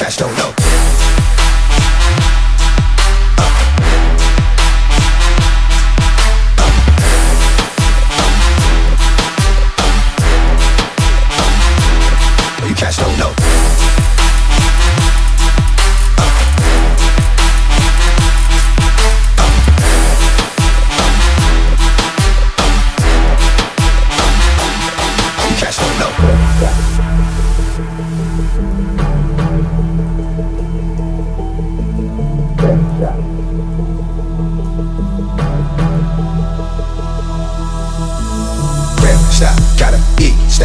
trash don't know.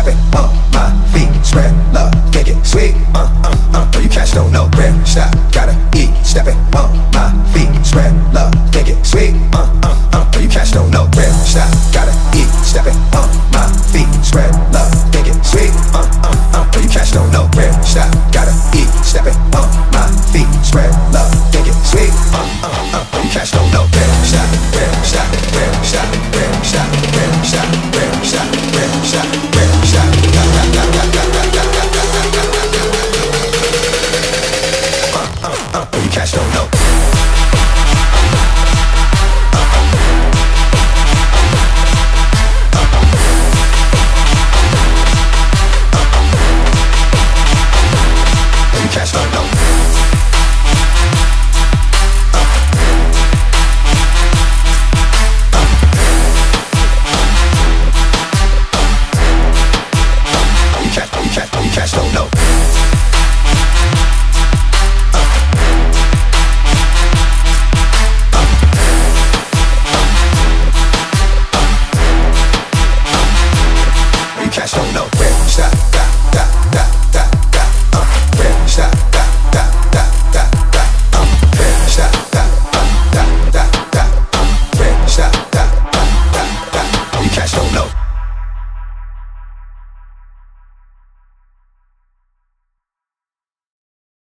stepping on my feet. Spread love, think it sweet. Uh, uh, uh. Throw you catch don't know where. Stop, gotta eat. Step it on my feet. Spread love, think it sweet. Uh, uh, uh. Throw you catch don't know where. Stop, gotta eat. Step it on my feet. Spread love, think it sweet. Uh, uh, uh. Throw you catch don't know where. Stop, gotta eat. Step it on my feet. Spread love. but you catch don't know.